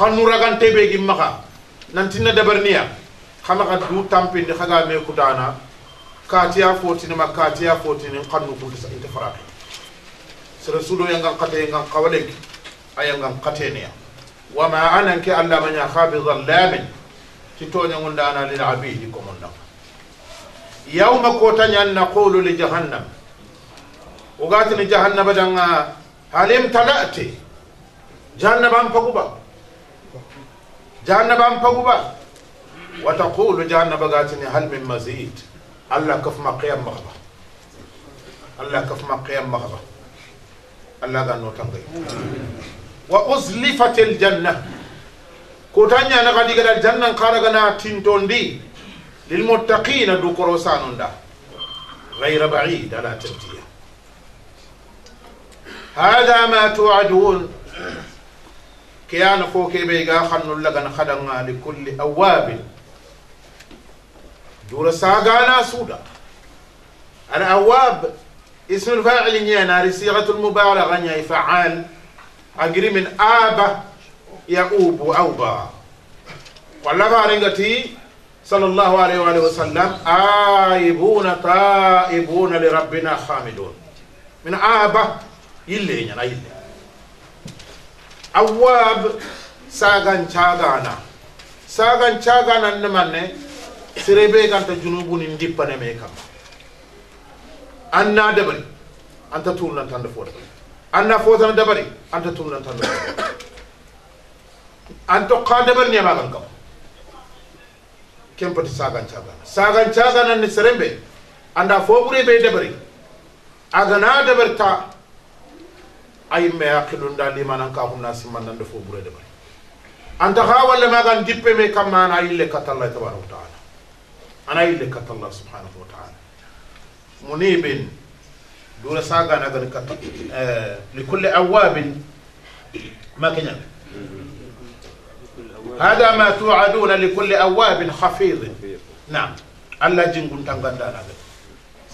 xanu ragante be gi maxa nantina dabarniya xana xa du tampindi xaga me kutana katiya fotini ma katiya fotini xannu kunta inte farata sere sudo yangan xate yangan xawalenki a yangan xateneya wama ananke allah maña xa bi zallamin ti toñangunda ana lil abidi komonna yawma kotañan naqulu li jahannam ogatini jahannaba danga halim talate jahannaba an paguba جانب ام بغبا وتقول جانب غاتني هل من مزيد؟ الله كف ما قيام مغبا الله كف ما قيام مغبا الله غن وتنغي وأزلفت الجنة. كوتانيا نغادي غدا الجنة قارغنا تنتون دي. للمتقين دو كروسانون دا غير بعيد لا تنتهي. هذا ما توعدون. كيان فوكي بيغا خنو لغن خدنا لكل أواب. دور ساغانا سودا. الأواب اسم الفاعل نيانا صيغة المبالغة نيا فعال. أجري من آبة يؤوب أوبا. والله فارنغتي صلى الله عليه وآله وسلم آيبون تائبون لربنا خامدون. من آبة yille ñana yille awab sagan cagana sagan cagana ne manne serebe ganta junubu ni ndippane me kam anna dabari anta turnan tanda fo dabari anna fotana dabari anta turnan tanda fo anto ka dabari ne magan kam kempati sagan cagana sagan cagana ne serembe anda fo bure be dabari agana dabarta ay me akilun da limanan ka hunna simman nan fo bure de bari anta ha walla ma gan dippe me kam ana ille katalla tabaraka taala ana ille katalla subhanahu wa taala munibin dura saga na gan kat li kulli awabin ما كان هذا ما توعدون لكل أواب حفيظ نعم الله جنگون تنگان دانا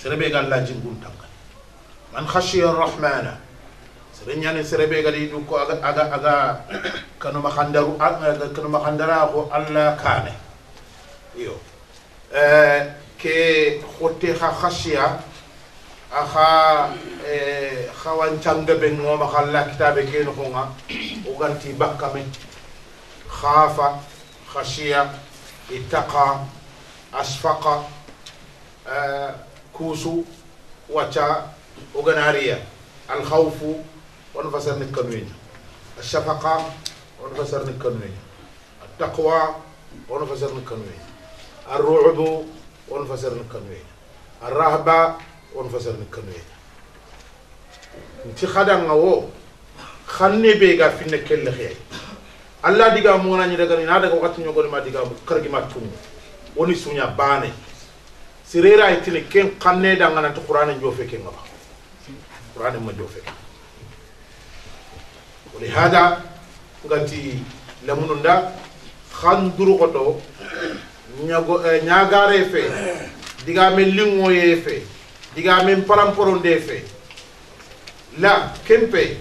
سربي قال الله جنگون تنگان من خشي الرحمن sere ñani sere be gadi du ko aga aga aga kanu makhandaru aga kanu makhandara ko alla kane yo eh ke khote kha khashiya akha eh khawan changa be ngoma khalla kitabe ke no nga o ganti bakkame khafa khashiya ittaqa asfaqa kusu wacha oganariya alkhawfu ونفسر نكنوين الشفقة ونفسر نكنوين التقوى ونفسر نكنوين الرعب ونفسر نكنوين الرهبة ونفسر نكنوين khanne be ga finne kelle xey alla diga mona ni daga ni na daga wakati nyogol ma diga bu kargi ma tum woni sunya bane sirera itine ken khanne da ngana to qur'an njofe ken ngaba qur'an ma jofe ken ولهذا ngati lamunun da xan duru xoto ñagare fe diga men lingoye fe diga men paramporonde fe la kempe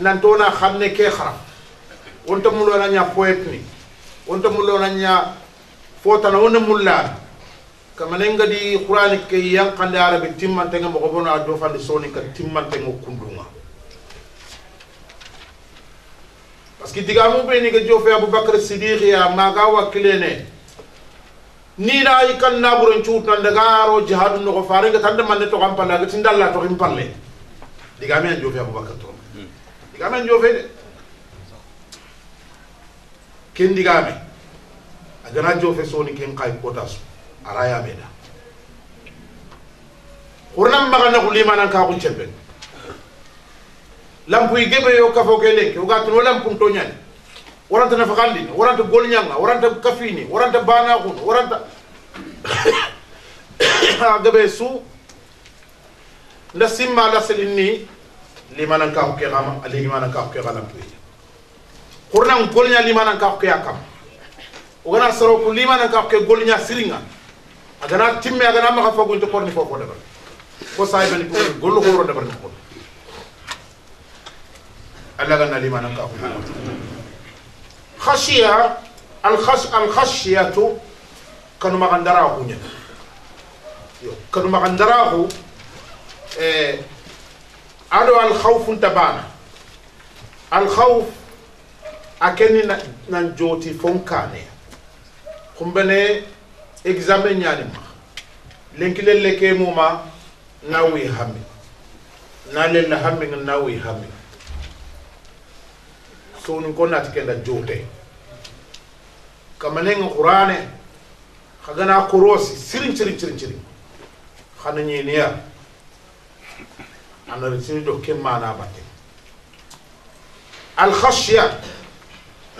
nantona xanne ke xara wonta mulona ña poet ni wonta mulona ña fotana wona mullana kamane ngadi qur'ani ke yankande arabe timmantenga mogo bono a jofande soni ka timmantenga kundunga Parce que digamu be ni ga jofe abubakar siddiq ya maga wakilene. Ni na yi kan na buron chutan daga ro jihad no ko faare ga tande man to kam palla ga tindalla to him palle digame en jofe abubakar to digame en jofe de ken digame agana jofe soni ken kay kotas araya meda. Qur'an maga na kulimana ka ku chemben lampu yi gebe yo kafo ke lenke o gatun wala pum to nyani waranta na fakandi waranta gol nyanga waranta kafini waranta bana kun waranta gabe su nda simma la limanan ka ke gama ali limanan ka ke galam tu qur'an gol nya limanan ka ke akam. Gana saro ku limanan ka ke gol nya siringa agana timme agana ma ka fagun to korni fofo dabar ko ko gol ko ro dabar ko الا غنى لي ما خشية الخش الخشية كانوا ما غندراه كانوا ما غندراه آه، أدو الخوف تبانا الخوف اكن ننجوتي فونكاني. خمبني إكزامين يعني ما. لينك للي كيموما ناوي همي. نالي لهمي ناوي همي. Sonu ko nati kenda jote kamane nga qur'ane khagana korosi sirin sirin sirin sirin. Khana ñiniya ana risini do ke mana batte. Al khashya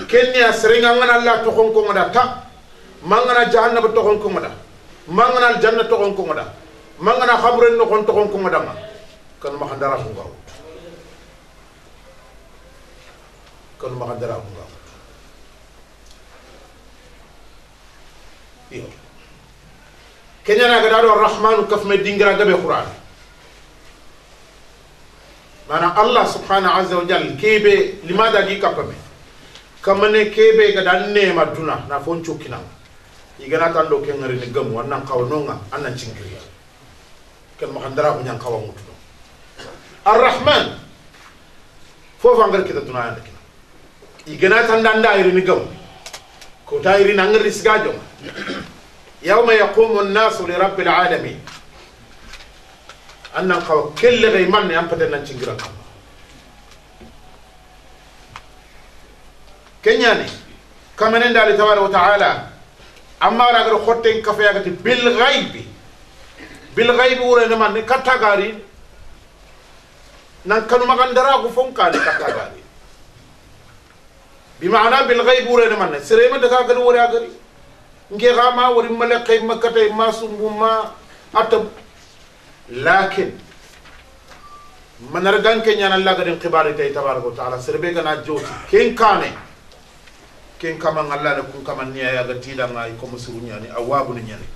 kenya seringa ngana Allah to kon ko ngada ta. Mangana jahannaba togon ko ngoda mangana aljanna togon ko ngoda mangana khabren no kon togon ko ngoda ma kan ma khandara ko كل ما غادر أبو غاب يو كن أنا قدر الرحمن وكف من الدين قرأت بقرآن أنا الله سبحانه عز وجل كيف لماذا دي كفمي؟ كمن كيف قدر نعم الدنا نفون شوكنا يقدر تندو كن غرين قم وانا قوانونا أنا تشنكريا كن ما غادر أبو نان قوانونا الرحمن. فوفان غير كده دنا عندك. Igana tan danda iri ni gam ko ta iri na ngari sigajo yawma yaqumu an-nasu li rabbil alamin annan kawa kelle gay man ne ampata nan cingira kam kenyani kamane ndali tabaraka ta'ala amma ragar khotten kafa yagati bil ghaibi bil ghaibi wure ne man katagari nan kanu magandara ko fonka ne katagari بمعنى بالغيب ولا نمنا سري ما دكا غن وري غري نكي غاما وري مل قيم مكتاي ما سوم أتب. لكن من رغان كان ينا الله غدن خبار تي تبارك وتعالى. سري بي غنا جوتي كين كاني. كين كما الله نكون كما نيا يا غتي دانا يكم سوني ني أواب ني ني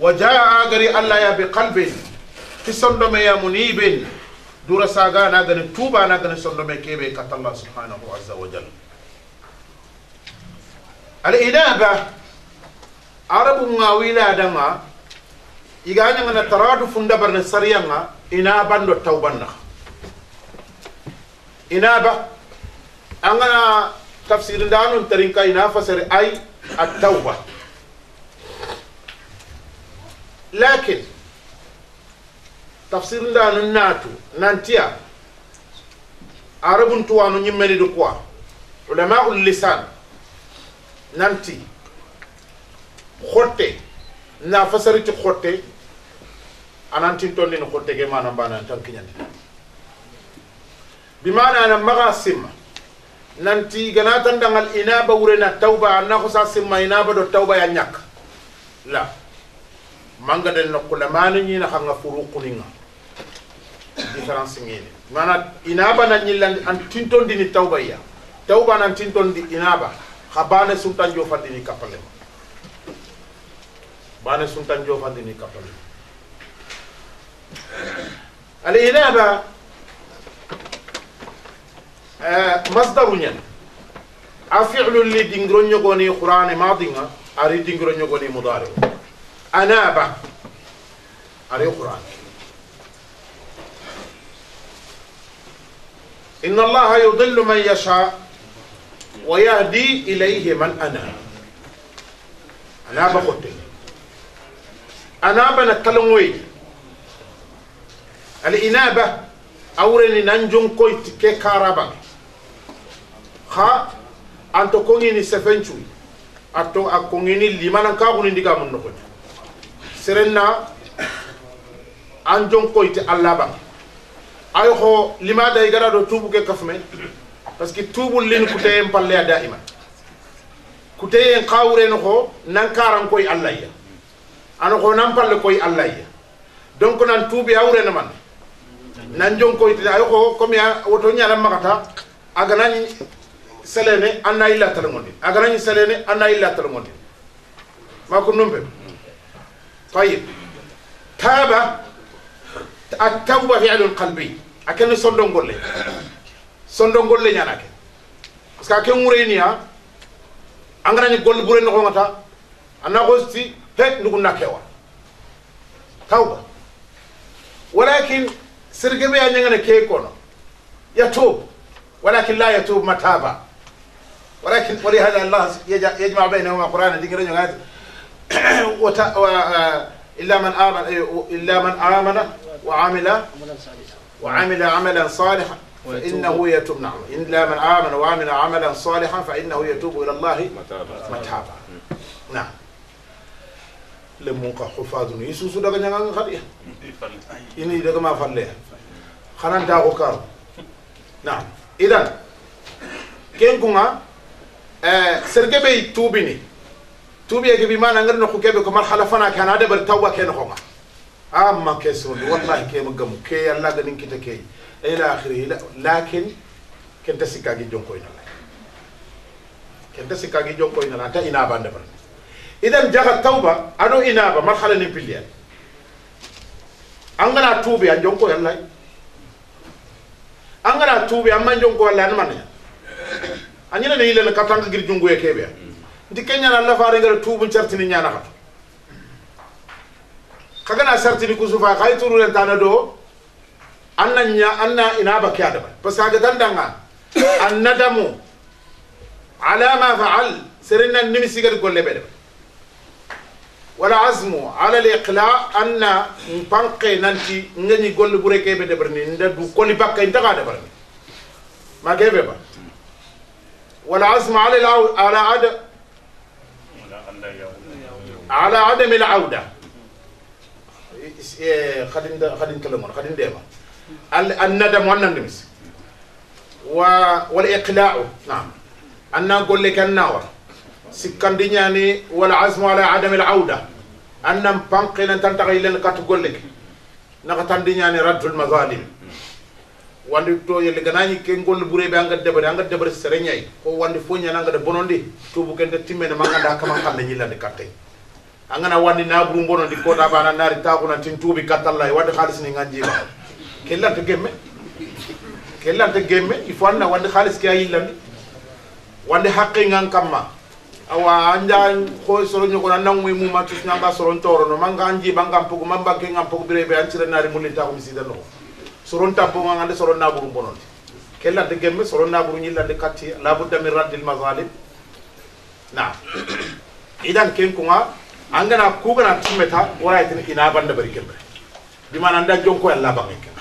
وجاء غري الله يا بقلب. في صندوم يا منيب. دور ساغا نغن توبا نغن صندوم كيبي كتب الله سبحانه وعز وجل. Al inaba arabu ngawila danga iganya ngana taradu funda barna sariyanga inaba ndo tawbanna inaba angana tafsir ndanun tarinka ina fasari ay at-tawba lakin tafsir ndanun natu nantiya arabun tuwanu nyimmeni du quoi ulama ul lisan nanti xotte na fasariti xotte anantin tonni no xotte ge mana bana tan kinyande bi mana na maga simma nanti gana tan dangal inaba wurena tawba anna ko sa simma inaba do tawba ya nyak la manga den no kula mani ni na xanga furu kuninga difference ngene mana inaba na ñilandi an tinton dini tawba ya. Tawba nan tinton di inaba khabane sultan jo fandini kapale. Bane sultan jo fandini kapale. Al inaba مصدر نيان أفعل اللي دينغرو نيغوني قرآن ماضي أري دينغرو نيغوني مضارع أنابة أري قرآن إن الله يضل من يشاء wa yahdi ilayhi man anab anaba hotte anabana kalongoyde al inaba awreni nan jonkoyti ke karaba ha anto kongini sefencuy atto a kongini limanan kaxuni ndiga mun noxoy serenna an jonkoyti allah ba ay xo lima day gara do tubu ke kaf men parce que tubul lin kuteyen palleya daima kuteyen xawureno xo nan karan koy allah ya ano xo nan palle koy allah ya donc nan tubi awurena man nan jon koyti ay xo comme ya woto ñanan maxata aganañi selene anna illa talamondi aganañi selene anna illa talamondi mako numbe طيب تاب التوبة فعل قلبي أكن صندوق قولي صندوق قولي نانك بس كأكن مرينيا angana ni gol bure no ngata anna gosti he ndugu nakewa tawba walakin sirgebe ya nyangana ke kono. يتوب ولكن لا يتوب متابا ولكن ولهذا الله يجمع بينهما قرانا وت... و... الا من امن الا من امن وعمل وعمل عملا صالحا فإنه يتوب. نعم. الا من آمن وعمل عملا صالحا فإنه يتوب إلى الله متابا نعم. لمونك حفاظ يسوس daga nyanga khadiya ini daga ma falle khanan da ko karo نعم. إذا كين كونا سرجبي توبيني. توبي يجي بما نعرف نخو كيف كمال خلفنا كان هذا برتوا كين خونا أما كسرون والله كي مجمع كي الله ila akhirih lakin kenta sikkagi jonkoynala kenta sikkagi jonkoynala anta inaba ndebar idan jaga tawba aɗo inaba marhala ni pilli en an gana tuubi a jonko yallay an gana tuubi amma jonko yalla an manaya a ñinene yilene katanga gir junguye keɓe a nti keñana lafare ngara tuubun cartini ñana xatu kagana sartini kusufa xay tururentana do anna nya anna ina ba kya da parce que dandanga annadamu ala ma fa'al sirina nimisi gar golle be wala azmu ala liqla anna mpanke nanti ngani golle bure kebe de berni nda du koli bakka intaga de berni ma kebe ba wala azmu ala ala ada على عدم العودة خدين خدين كلمون خدين ديما الندم والنمس. والإقلاع. نعم. أن نقول لك النور سكان دنياني يعني والعزم على عدم العودة. أن نبقى لن تنتقل إلى أنك تقول لك. نغتان دنياني يعني رد المظالم. وان تو يلي غناني أنا نقول بوري بي أنا دبر أنغد دبر أنا كو وان فو أنا أنغد بنون دي. أنا كنت تيمين ما أنا أكما قال لنجي أنا كاتي. أنغنا وان أنا بنون دي. كو أنا ناري تاغونا تنتوبي أنا وان خالص نيان جيبا. kellanta gemme. Kellanta gemme. Il faut anna wande haalis ke a yillandi wande haqqe ngan kamma. Awa anja ho soro ñogon a nangoy muma tusnanga soron torono manga an jiiba ngan pogo man mbakke ngan pogo bireɓe an ciranari mulintaako misidanoxo soron tamponga ngande soron naɓuru bononde kellanta gemme soron naɓuru ñillande katti labudda min raddil mazalim na. Idan ken kunga angana kugana timmeta waraytin ina banda bari kembre. Dimana anda jonkoy alla bange kem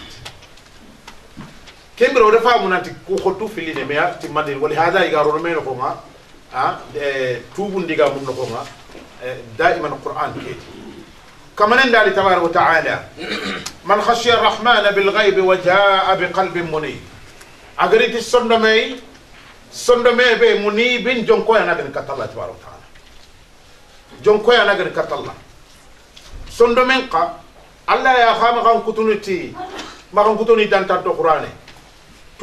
kembre o defa munanti ku khottu filine me timmande wali hada igaro meno ko nga ha? Tubu ndiga mun ko nga daiman qur'an keti كما نندى تبارك وتعالى من خشي الرحمن بالغيب وجاء بقلب منيب أغريت السندمي سندمي بي منيب جنكو يا نغن كتالله تبارك وتعالى جنكو يا نغن كتالله سندمي قا الله يا خام خام كتونتي ما خام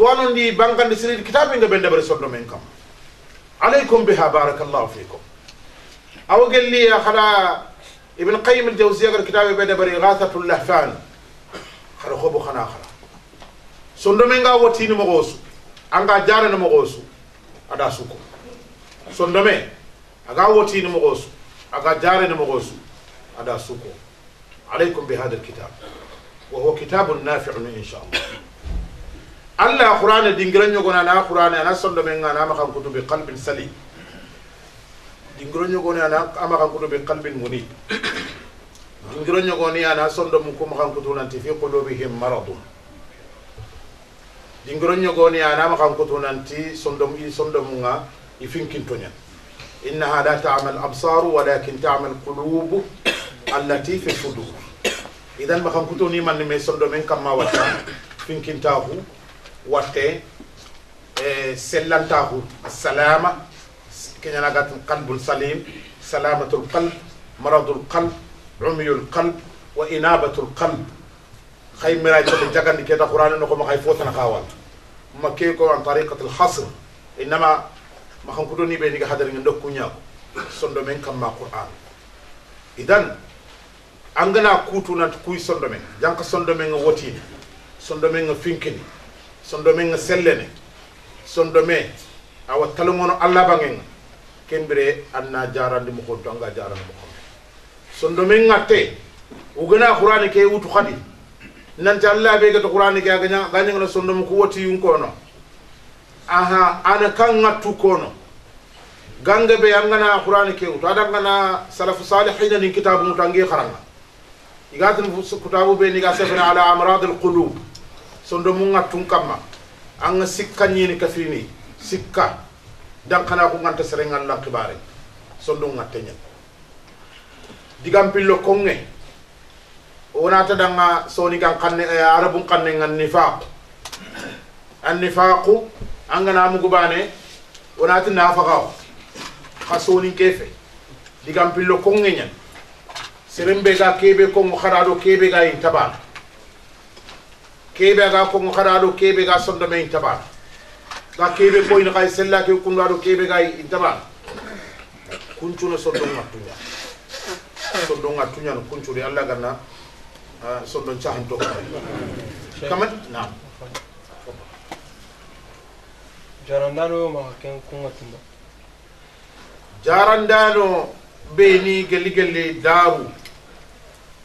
كتوني دان تادو قرانه توانو دي بانغان سيري كتاب nga bende bare سندمي kam عليكم بها بارك الله فيكم أو قال لي خلا ابن قيم الجوزية قال كتاب بدا بري غاثة اللهفان خلا خوبو خنا خلا سندو منغا وتيني مغوسو. انغا جارنا مغوسو. ادا سوكو سندو مي اغا وتيني مغوسو. اغا جارنا مغوسو. ادا سوكو عليكم بهذا الكتاب. وهو كتاب نافع ان شاء الله الله قرآن دينغرن يغونا نا قرآن أنا سندو منغا نا مخان كتب بقلب سليم dingiro ñogoni ana ama kan kutu bi qalbin munib dingiro ñogoni ana sondo mu ko kan kutu nanti fi qulubihim maradun dingiro ñogoni ana ma kan kutu nanti sondo mu sondo mu nga ifinkin tonya innaha la ta'mal absar walakin ta'mal qulub allati fi sudur idan ma kan kutu ni man me sondo men kam ma wata finkin tahu watte e sellantahu. Salama نقول قلب سليم سلامة القلب مرض القلب عمي القلب وإنابة القلب خي مراي تبي جاكن كده قرآن نقول ما خي فوتنا خاوال ما كيكو عن طريقة الحصر إنما ما خم كدوني بيني كهذا من دك كنيا صندوق من كم ما قرآن إذن angana kutu na kuy sondo men. Janka sondo men wotini sondo men finkini sondo men sellene sondo men awa talongono alla bangen kembere anna jarandi mo konto anga jarandi mo konto sondo men ngatte ugana qur'ani ke wutu khadi nanti allah be gato qur'ani ke aganya ganya ngana sondo mo kuwati yun kono aha ana kan ngattu kono ganga be angana qur'ani ke wutu adangana salafu salihin ni kitabu mutangi kharanga igatin kitabu be ni ga sefana ala amrad al qulub sondo mo ngattu kamma anga sikka nyini kafini. Sikka. Dan kana ko nganta serengal la kibare sondo ngattenya digam pillo konge. Onata danga soni kan kanne arabun kanne ngan nifaq. An nifaq anga namu gubane onati nafaqa ka soni kefe. Digam pillo konge nyan. Serembe ga kebe ko mo kharado kebe ga intaba kebe ga ko mo kharado kebe ga sondo me intaba ga kebe ko ina kay sella ke kun do kebe ga intaba kuncuno sondo ngatunya sondo ngatunya no kuncuri alla ganna sondo chahan to kamat na jarandano ma ken kunga tumba jarandano be ni gelli gelli daru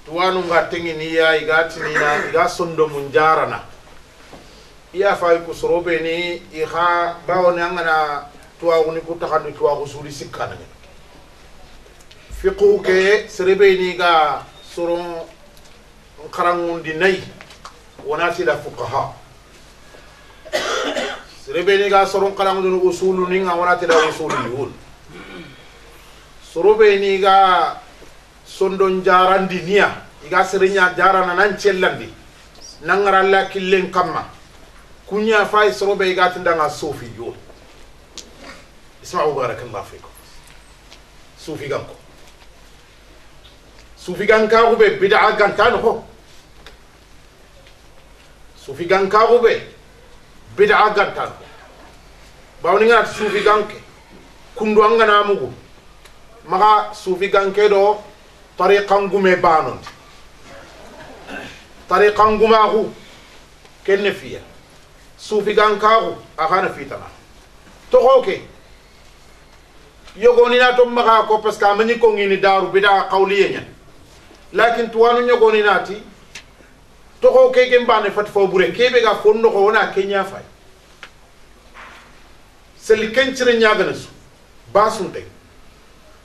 tuwanu nga tengi ni ya igati ni na iga sondo mun jarana iya fay ku sorobe ni iha bawo ni angana tuwa ni tuwa ku suri sikkana ni. Fiqhu ke serebe ni ga soron karangundi na yi wonati la fuqaha serebe ni ga soron karangundi usulu ni nga wonati la usuliyun sorobe ni ga sondon jarandi niya iga serenya jarana nan cellandi nangara alla killen kamma. Kunya fay sorobe iga tindanga sufi yo isma'u barakallahu fikum sufi ganko sufi ganka ube bid'a gantan ho. Sufi ganka ube bid'a gantan bawni ngana sufi ganke kundu angana mugu maga sufi ganke do طريقان قومي بانون طريقان قماغو كن فيها صوفي كان كاغو. أخانا في تما تخوكي يغوني ناتو مغا كو بس كامني كوني دارو بدا قولي ين لكن توانو يغوني ناتي. تخوكي كن باني فتفو بوري كي بيغا فون نخونا كي فاي. سلي كنچرن ياغنسو باسون تاين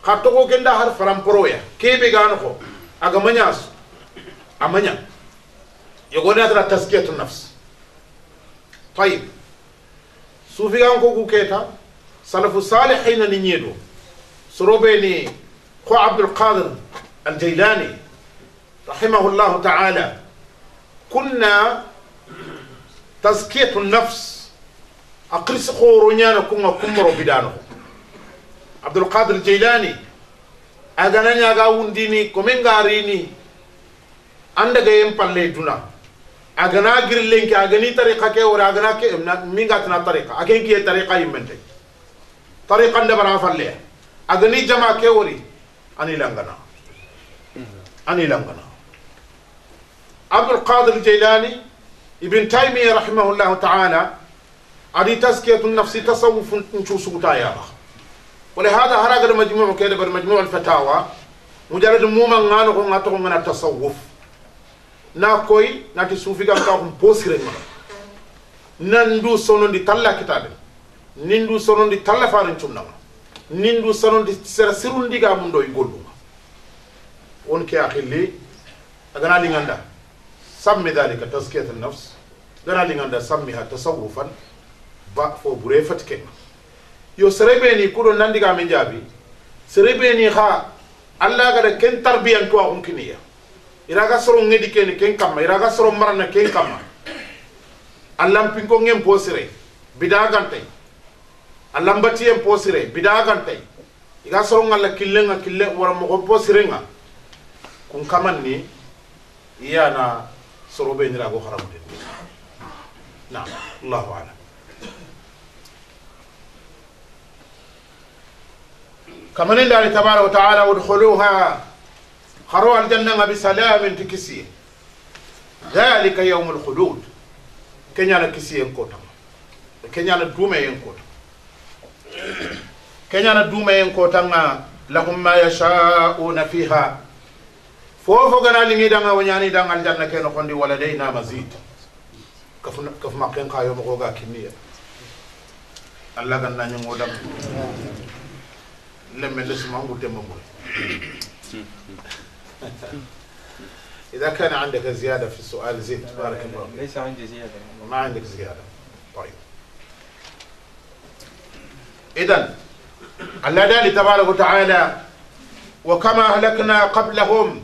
xa togo ke nda har faramporoya kebe gano ko aga mañasu a maña yogoni atara taskiyatu nafs tayib sufigan ko ku keta salafu salihina ni ñeedo sorobe ni ko abdulqadir aljailani rahimahullahu taala kunna taskiyatu nafs a kirsi xoro ñana kunga kummoro abdul qadir jailani agana ñaga wundini komin ngarini andaga yen palle duna agana girlenki agani tariqa ke wora agana ke min gatina tariqa aken kiye tariqa yimente tariqa ndabara falle agani jama ke wori ani langana abdul qadir jailani ibn taymiya rahimahullahu ta'ala adi tazkiyatu nafsi tasawuf woni hada hara gada majmuu kede bar majmuu alfatawa mujarrad muma ngano ko ngato ko ngana tasawuf na koy nati sufi gam ka ko posire ma. Nandu sonondi talla kitabe nindu sonondi talla faran cumna nindu sonondi sera sirundi ga mun do e golluma won ke akhilli agana li nganda sammi dalika tazkiyatun nafs. Gana li nganda sammiha tasawufan ba fo bure fatkenga yo serebeni kudo nandigamen jaabi serebeni xa alla gada ken tarbiyantuwa xunkiniya iraga soro ngedi ken ken kamma. Iraga soro marana ken kamma. Allanpinko ŋen po posire bida gantay bati po sire bida iraga sorong soro ŋalla killenŋa kille wara mo po nga kun kaman ni go haram de na allah alam. كما الله تبارك وتعالى وادخلوها خروا الجنة بسلام تكسي ذلك يوم الخلود كنيا كسي ينكوتا كنيا دومي ينكوتا keñana dumayen kotanga lahum ma yashauna fiha fofo gana liŋidanga wo ñani danga aljanna ke noxondi wala dayna mazid kafuma ken xa yomoxoga kinniya allah ganna ñongo dang ɓure إذا كان عندك زيادة في السؤال زيد بارك الله فيك. ليس عندي زيادة. ما عندك زيادة. طيب. إذا الله دالي تبارك وتعالى وكما أهلكنا قبلهم؟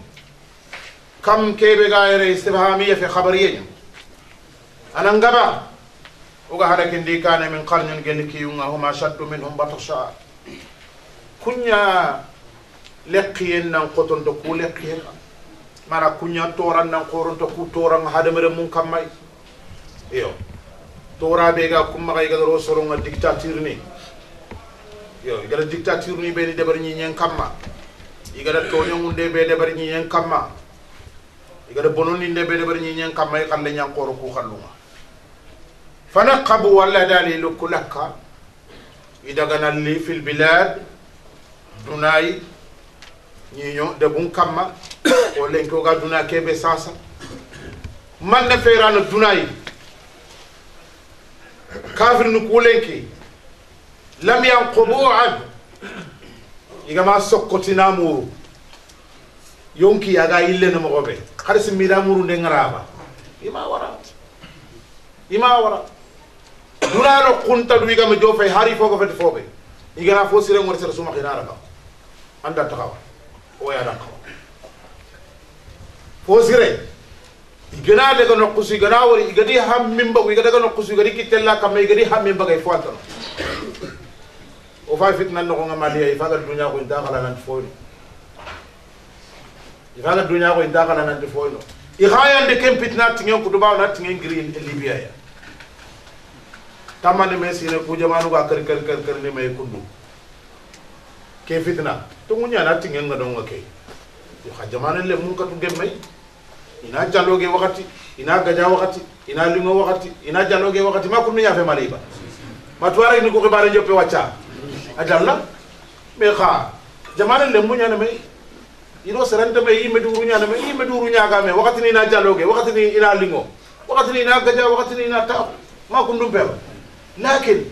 كم كيف غير استفهامية في خبرية أنا انقبع. وقهلك دي كان من قرن قلكي هم أشد منهم بطشا kunya lekkiyen nan koton to ku lekkiyen mana kunya toran nan koron to ku toran hadamere mun kammay iyo. Tora be ga kuma kay ga soro ngal dictature ni. Yo ga dictature ni be ni debar ni nyen kamma. Igada tonyo ngunde be debar ni nyen kamma. Igada bonon ni be debar ni nyen kamma e kalle nyan koro ku khalluma fanaqabu wala dalilu kulaka idagana li fil bilad. Dunai ñiño debun kamma o lenki oga duna kebe sasa. Man ne feerano dunayi kafir nu ku lenki lam yanqubu an igama sokkotina muru yonki aga yillene mogoɓe har si mira muru nde ngaraba. Ima wara. Ima wara. Dunano kuntadu igama jo fay hari fogo fete foɓe igana fo suma xinaraga anda taxawa o yadan xawa fo sire igana daga nokkusu igana wari igadi hammin bagu iga daga nokkusu igadi kittella kamma igadi hammin bagay fo antano o fa fitna nogonga maliya ifaga duña ko inta xala nanti foyno ifaga duña ko inta xala nanti foyno i xayande ken pitna tingen kutubaw na tingen giri libya ya. Tamande me sine ku jamanu ga kër kër kër kër ni may kundu. ke fitna to ngunya na tinga ngadon ke. Yo ha jamana le mun katu gemmai ina jaloge wakati ina gaja wakati ina lingo wakati ina jaloge wakati. Ma kunni yafe maliba. Matwara ni ko ke bare jope wacha. Adalla me kha jamana le munya na mai ino serante mai yi meduru nya na mai yi meduru nya ga me. Wakati ni ina jaloge wakati ni ina lingo. Wakati ni na gaja wakati ni na ta ma kunni pe lakin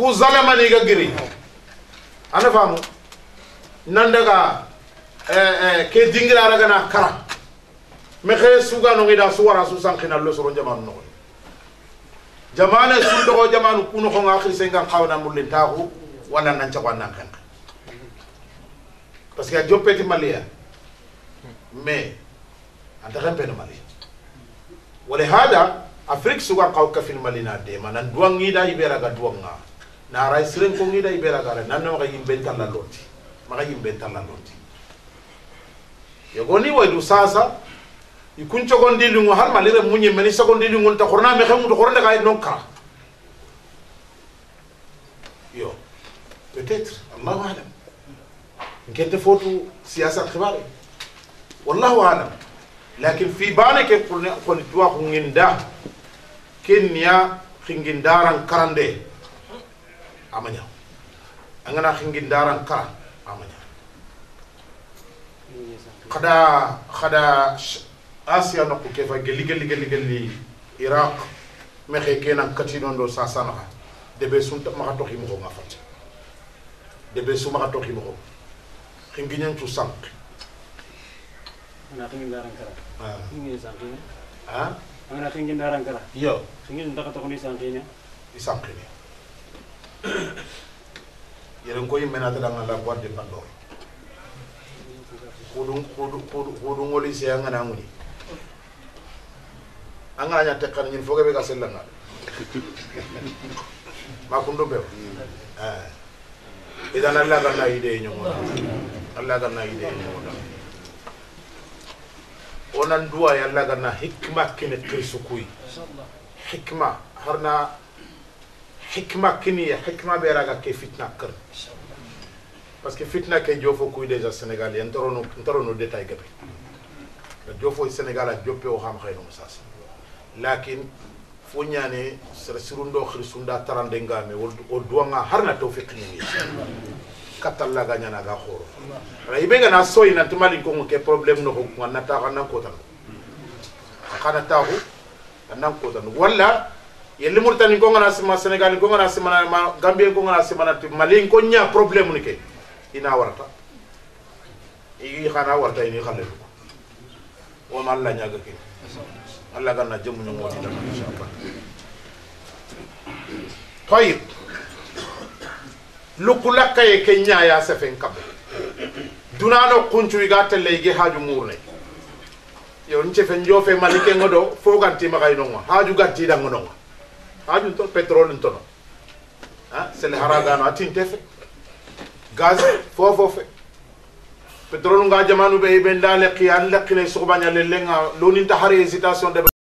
ku zalamani ga giri. Ana famu? Nan daga ke dingira raga na kara. Me khe suga no ngida su wara su sankina lo soro jamanu no jamana su dogo jamanu kuno ko nga khirse ngan xawna mulin tahu wala nan ca nan kan parce que jopeti malia. Mais anta kan no malia. Wala hada afrique suga qaw ka fil malina de manan duang ngida ibera ga duanga na rai siren ko ngida ibera gara nan na magayim bental la loti. Magayim bental la loti. Yogoni wadu sasa ikun cogondi lungu har malire munye meni sogondi lungu ta korna me xemu to korna ga non ka yo peut-être Allahu alam. Ngente fotu siyasa khibari. Wallahu alam. Lakin fi bane ke kone tuwa kunginda kenya kingindaran karande amanya. Angana khingi ndaran ka amanya. Iya, iya, kada kada asia no ke fa geli geli geli geli. Iraq me khe ke nan kati non do sa sa na de be sun ta ma to khim ko ma fat de be tu sank. Na khingi ndaran ka ha. Khingi sank ha? Angana khingi yo khingi ndaka to khingi sank ni sank ni yeren koy menata danga la boîte de pandore kudu kudu kudu kudu ngoli se anga na nguni anga nya tekkar ñin foga be ga sellanga ma kundu be eh idan alla ganna ide ñomo alla ganna ide ñomo onan duwa ya Allah ganna hikma kene kirsu kuy hikma. Harna حكمة كنية حكمة بيراغا كي فتنة كر. بس كي فتنة كي جوفو كوي ديجا السنغالي انترونو انترونو ديتاي كبي جوفو السنغالا جوبي وخام خيرو مساس. لكن فونياني سرسرون دو خرسون دا تران دنگامي ودوانا هرنا توفيق نيني كتال لغا نانا غا خورو. رأي بيغا ناسوي نانتمالي كونو كي پروبلم نوخو. نتاغا نانكوتان خانتاغو نانكوتان ولا yelli mauritani ko ngana sima senegal ko ngana sima ma gambie ko ngana sima na mali ko nya probleme ni ke. Ina warata. Yi xana warata ni xale ko won Allah nya ga ke. Allah ganna jëm ñu mo di dama inshallah. Tayib lukula kaye ke nya ya sefen kab dunano kuncu ga telle ige haju murne. Yo nche fen yo fe malike ngodo fo ganti magay nonga haju gatti da ngodo haajum to pétrole um tono. Ah, Sene haragano a tinte fe gaz fofo fe. Pétrole nga jamanu ɓe ɓe nda lekki an lekkine sukubaña le lenga loninta hare hésitation